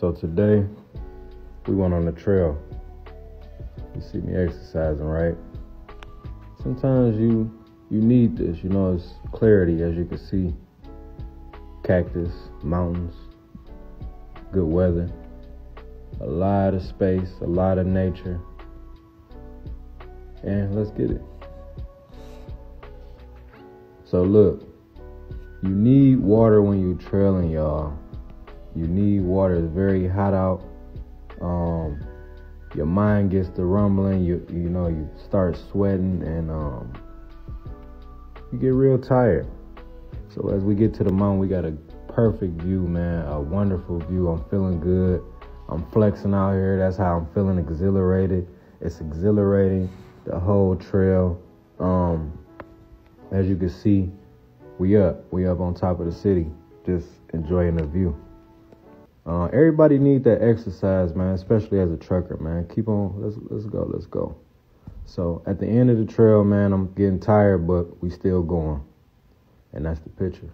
So today we went on the trail. You see me exercising, right? Sometimes you you need this, you know, it's clarity as you can see. Cactus, mountains, good weather, a lot of space, a lot of nature. And let's get it. So look, you need water when you're trailing, y'all. You need water. It's very hot out. Um, your mind gets to rumbling. You you know you start sweating and um, you get real tired. So as we get to the mountain, we got a perfect view, man. A wonderful view. I'm feeling good. I'm flexing out here. That's how I'm feeling exhilarated. It's exhilarating the whole trail. Um, as you can see, we up. We up on top of the city, just enjoying the view. Uh, everybody need that exercise, man, especially as a trucker, man. Keep on, let's let's go, let's go. So at the end of the trail, man, I'm getting tired, but we still going, and that's the picture.